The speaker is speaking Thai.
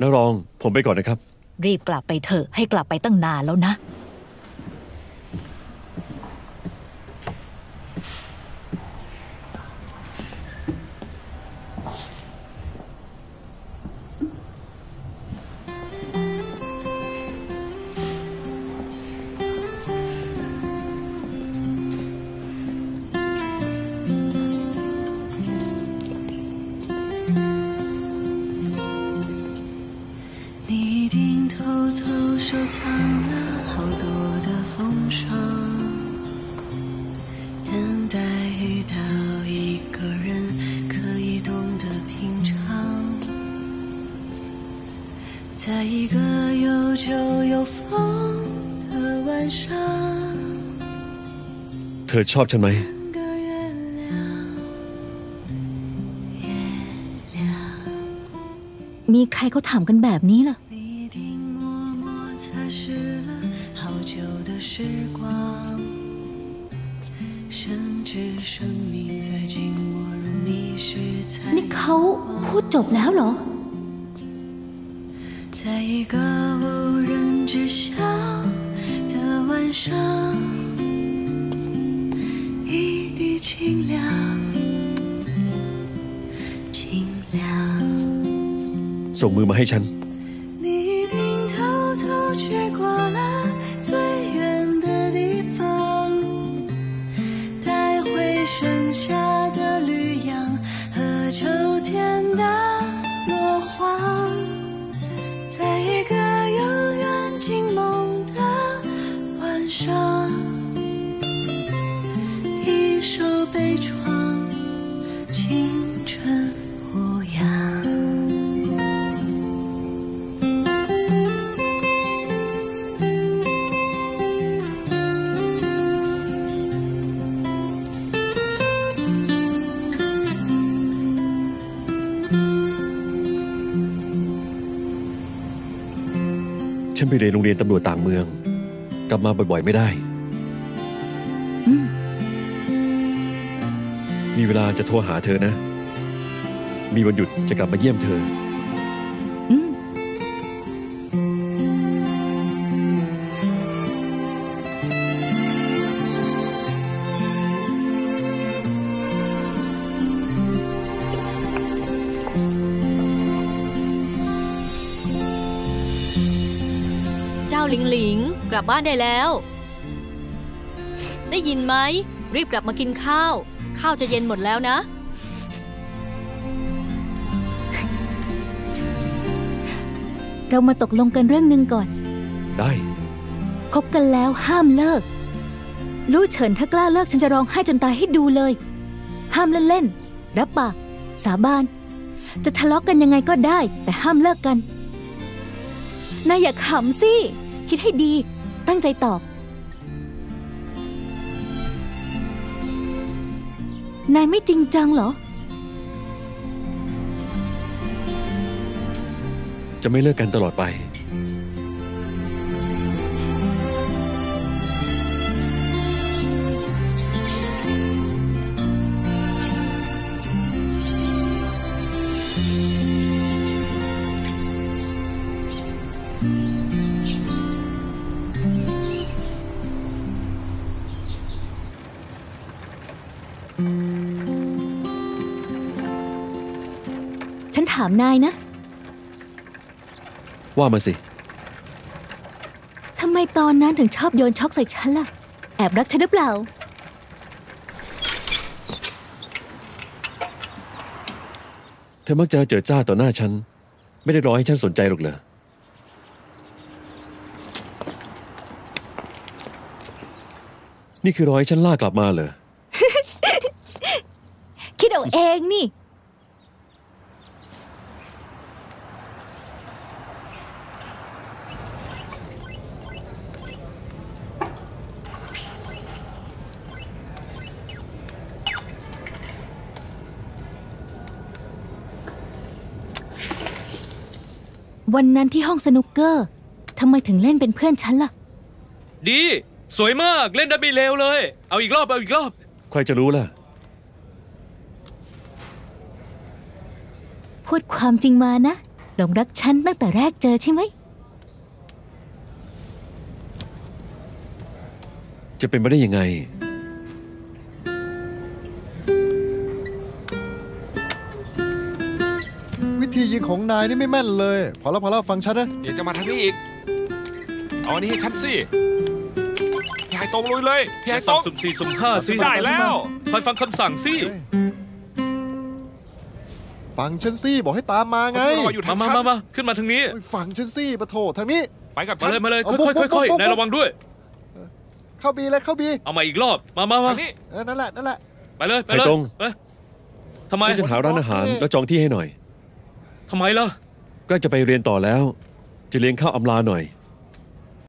นารอง ผมไปก่อนนะครับ รีบกลับไปเถอะให้กลับไปตั้งนานแล้วนะ 你一定偷偷收藏了好多的风霜，等待遇到一个人可以懂得品尝，在一个有酒有风的晚上， เธอชอบฉันไหม 个月亮，月亮。 มีใครเขาถามกันแบบนี้ล่ะ 时光，甚至生命在静默如迷失才 นี่เขาพูดจบแล้วเหรอ 在一个无人知晓的晚上，一滴清凉，清凉。 ส่งมือมาให้ฉัน ฉันไปเรียนโรงเรียนตำรวจต่างเมือง กลับมาบ่อยๆไม่ได้ มีเวลาจะโทรหาเธอนะ มีวันหยุดจะกลับมาเยี่ยมเธอ หลิงหลิงกลับบ้านได้แล้ว ได้ยินไหม รีบกลับมากินข้าว ข้าวจะเย็นหมดแล้วนะเรามาตกลงกันเรื่องหนึ่งก่อน ได้ คบกันแล้วห้ามเลิก ลู่เฉินถ้ากล้าเลิกฉันจะร้องไห้จนตายให้ดูเลย ห้ามเล่นๆรับปาก สาบาน จะทะเลาะกกันยังไงก็ได้ แต่ห้ามเลิกกัน นายอย่าขำสิ คิดให้ดี ตั้งใจตอบ นายไม่จริงจังเหรอ จะไม่เลิกกันตลอดไป ฉันถามนายนะ ว่ามาสิ ทำไมตอนนั้นถึงชอบโยนช็อกใส่ฉันล่ะ แอบรักฉันหรือเปล่า เธอมักจะเจอจ้าต่อหน้าฉัน ไม่ได้รอให้ฉันสนใจหรอกเหรอนี่คือรอให้ฉันล่ากลับมาเหรอ คิดเอาเองนี่ วันนั้นที่ห้องสนุกเกอร์ทำไมถึงเล่นเป็นเพื่อนฉันล่ะ ดี สวยมากเล่นได้ไม่เลวเลย เอาอีกรอบ เอาอีกรอบ ใครจะรู้ล่ะ พูดความจริงมานะ หลงรักฉันตั้งแต่แรกเจอใช่ไหม จะเป็นไปได้ยังไง วิธียิงของนายนี่ไม่แม่นเลย พอแล้วพอแล้วฟังฉันนะ เดี๋ยวจะมาทางนี้อีก เอาอันนี้ให้ฉันสิ พี่ไฮตรงลุยเลย พี่ไฮตรสั่งงสุ่มสี่สุ่มห้าสิได้แล้วคอยฟังคำสั่งสิ ฟังฉันสิบอกให้ตามมาไงรออยู่มาทางมาฉันมามาขึ้นมาทางนี้โอ้ยฟังฉันสิปะโถทางนี้ไปกับมาฉันเลยมาเลยเอาค่อยปุ๊บค่อยค่อยปุ๊บปุ๊บนายระวังด้วย เข้าบีเลยเข้าบีเอามาอีกรอบมามามาทางนี้เออนั่นแหละนั่นแหละไปเลยไปไปเลยตรงไปทำไมฉันจะหาร้านอาหารแล้วจองที่ให้หน่อยทำไมล่ะใกล้จะไปเรียนต่อแล้ว จะเลี้ยงข้าวอำลาหน่อย